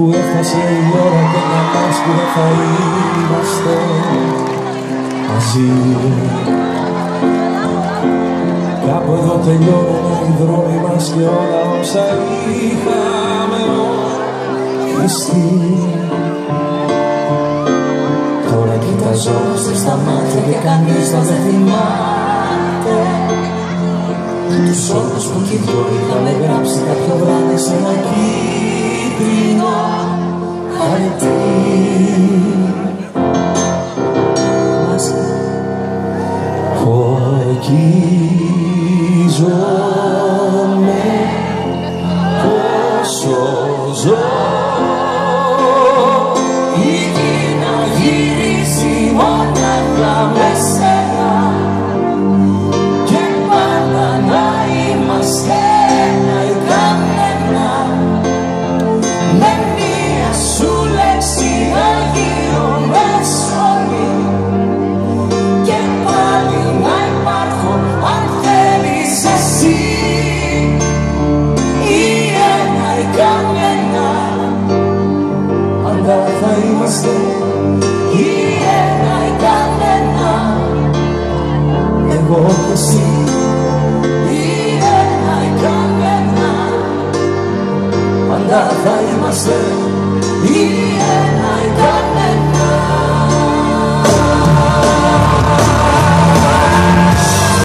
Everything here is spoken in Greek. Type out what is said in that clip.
που έφτασε η ώρα και για μας που δεν θα είμαστε μαζί Κάπου εδώ τελειώνουν οι δρόμοι μας και όλα όσα είχαμε ορκιστεί Τώρα κοιταζόμαστε στα μάτια και κανείς μας δεν θυμάται. Τους όρους που κι δυο είχαμε γράψει κάποιο βράδυ σε ένα 你我不变。Είμαστε. Ή ένα ή κανένα εγώ και εσύ. Ή ένα ή κανένα πάντα θα είμαστε. Ή ένα ή κανένα